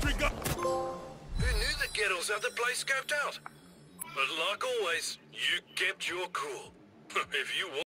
sentry gun. Who knew the Gettles had the place scoped out? But like always, you kept your cool. if you want